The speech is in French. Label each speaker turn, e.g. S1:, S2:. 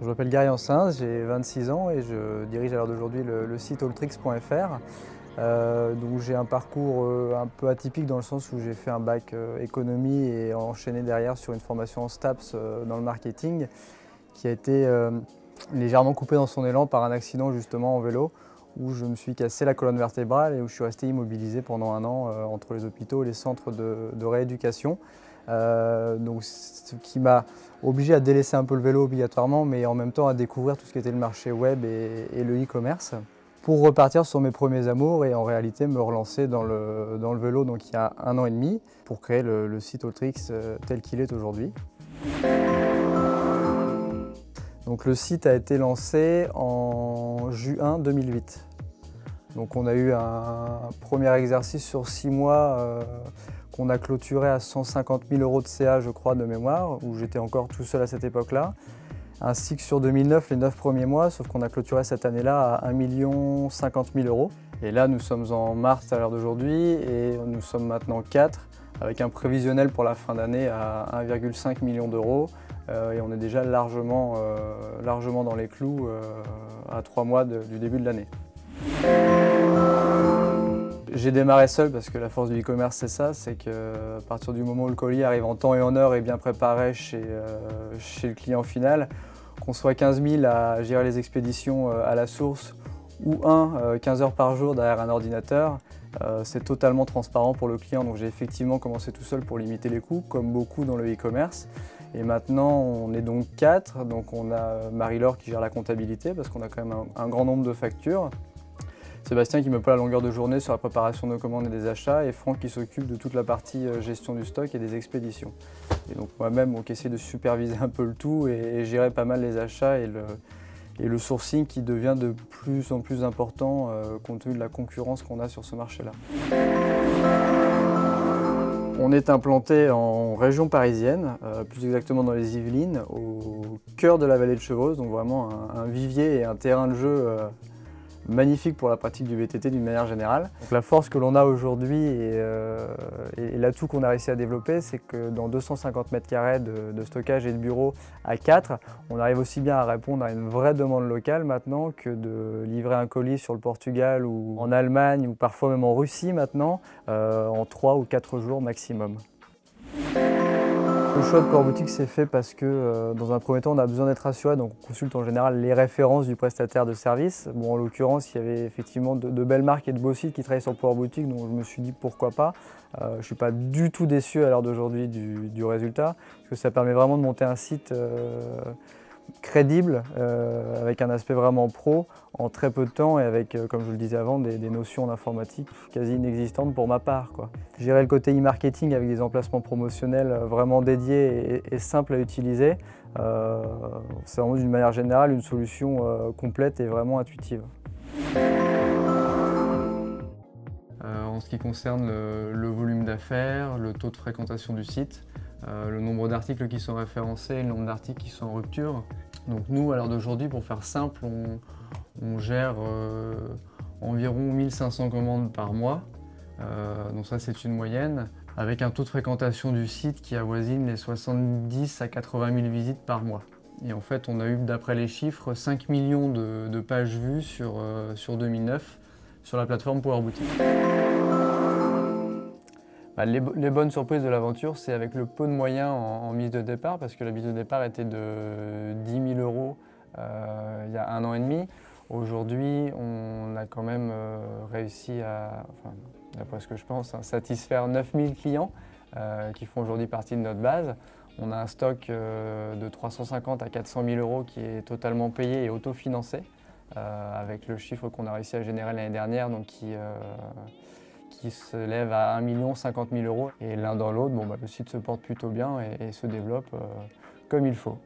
S1: Je m'appelle Gary Ancins, j'ai 26 ans et je dirige à l'heure d'aujourd'hui le, site alltricks.fr. Euh, j'ai un parcours euh, un peu atypique dans le sens où j'ai fait un bac euh, économie et enchaîné derrière sur une formation en STAPS dans le marketing qui a été légèrement coupé dans son élan par un accident justement en vélo où je me suis cassé la colonne vertébrale et où je suis resté immobilisé pendant un an entre les hôpitaux et les centres de rééducation. Euh, donc, ce qui m'a obligé à délaisser un peu le vélo obligatoirement, mais en même temps à découvrir tout ce qui était le marché web et, le e-commerce pour repartir sur mes premiers amours et en réalité me relancer dans le, dans le vélo donc il y a un an et demi pour créer le, site Ultrix euh, tel qu'il est aujourd'hui. Donc le site a été lancé en juin 2008. Donc on a eu un premier exercice sur six mois euh, qu'on a clôturé à 150 000 euros de CA, je crois, de mémoire, où j'étais encore tout seul à cette époque-là. Ainsi que sur 2009, les 9 premiers mois, sauf qu'on a clôturé cette année-là à 1 50 000 euros. Et là, nous sommes en mars à l'heure d'aujourd'hui et nous sommes maintenant 4 avec un prévisionnel pour la fin d'année à 1,5 million d'euros. Euh, et on est déjà largement, euh, dans les clous euh, à 3 mois du début de l'année. J'ai démarré seul parce que la force du e-commerce c'est ça, c'est qu'à partir du moment où le colis arrive en temps et en heure et bien préparé chez, euh, chez le client final, qu'on soit 15 000 à gérer les expéditions euh, à la source ou un 15 euh, heures par jour derrière un ordinateur, c'est totalement transparent pour le client. Donc j'ai effectivement commencé tout seul pour limiter les coûts, comme beaucoup dans le e-commerce. Et maintenant, on est donc quatre. Donc on a Marie-Laure qui gère la comptabilité parce qu'on a quand même un grand nombre de factures. Sébastien qui me peut la longueur de journée sur la préparation de commandes et des achats et Franck qui s'occupe de toute la partie euh, gestion du stock et des expéditions. Et donc moi-même qui essaie de superviser un peu le tout et, gérer pas mal les achats et le, et le sourcing qui devient de plus en plus important euh, compte tenu de la concurrence qu'on a sur ce marché-là. On est implanté en région parisienne, euh, plus exactement dans les Yvelines, au cœur de la vallée de Chevreuse, donc vraiment un, vivier et un terrain de jeu magnifique pour la pratique du VTT d'une manière générale. la force que l'on a aujourd'hui euh, et, l'atout qu'on a réussi à développer, c'est que dans 250 mètres carrés de, stockage et de bureaux à 4, on arrive aussi bien à répondre à une vraie demande locale maintenant que de livrer un colis sur le Portugal ou en Allemagne ou parfois même en Russie maintenant euh, en 3 ou 4 jours maximum. Le choix de Port Boutique s'est fait parce que euh, dans un premier temps on a besoin d'être assuré, donc on consulte en général les références du prestataire de service. Bon, en l'occurrence il y avait effectivement de, belles marques et de beaux sites qui travaillaient sur Port Boutique, donc je me suis dit pourquoi pas. Euh, je ne suis pas du tout déçu à l'heure d'aujourd'hui du, résultat, parce que ça permet vraiment de monter un site euh, crédible, euh, avec un aspect vraiment pro, en très peu de temps et avec, euh, comme je le disais avant, des, notions d'informatique quasi inexistantes pour ma part. Gérer le côté e-marketing avec des emplacements promotionnels euh, vraiment dédiés et, simples à utiliser, c'est vraiment d'une manière générale une solution complète et vraiment intuitive.
S2: en ce qui concerne le volume d'affaires, le taux de fréquentation du site, euh, le nombre d'articles qui sont référencés, le nombre d'articles qui sont en rupture. Donc nous, à l'heure d'aujourd'hui, pour faire simple, on, gère euh, environ 1500 commandes par mois. Euh, donc ça, c'est une moyenne, avec un taux de fréquentation du site qui avoisine les 70 à 80 000 visites par mois. Et en fait, on a eu, d'après les chiffres, 5 millions de, pages vues sur, sur 2009 sur la plateforme Power Boutique. Bah, les, bonnes surprises de l'aventure, c'est avec le peu de moyens en, mise de départ, parce que la mise de départ était de 10 000 euros euh, il y a un an et demi. Aujourd'hui, on a quand même euh, réussi à, d'après ce que je pense, satisfaire 9 000 clients euh, qui font aujourd'hui partie de notre base. On a un stock de 350 à 400 000 euros qui est totalement payé et autofinancé, avec le chiffre qu'on a réussi à générer l'année dernière, donc qui qui se lève à 1 50 000 euros. Et l'un dans l'autre, bon, bah, le site se porte plutôt bien et, se développe euh, comme il faut.